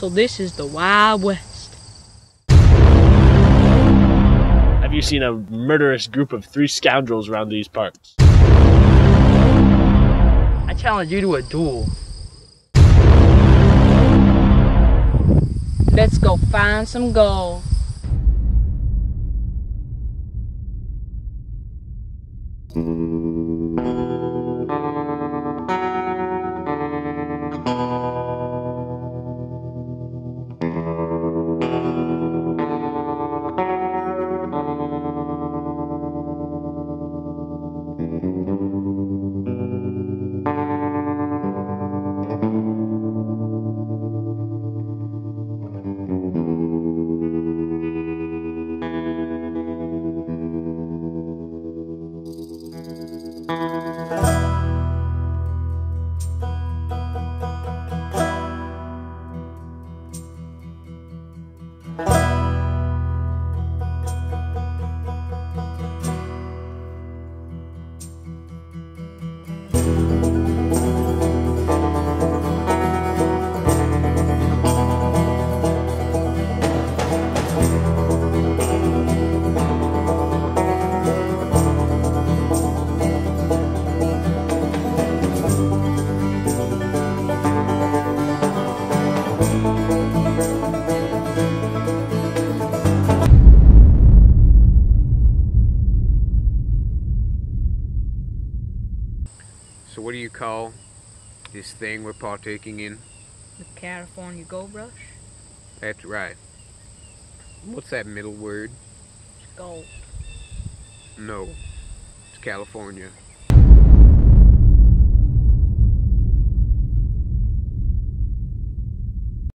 So this is the Wild West. Have you seen a murderous group of three scoundrels around these parts? I challenge you to a duel. Let's go find some gold. So what do you call this thing we're partaking in? The California Gold Rush. That's right. What's that middle word? Gold. No. It's California.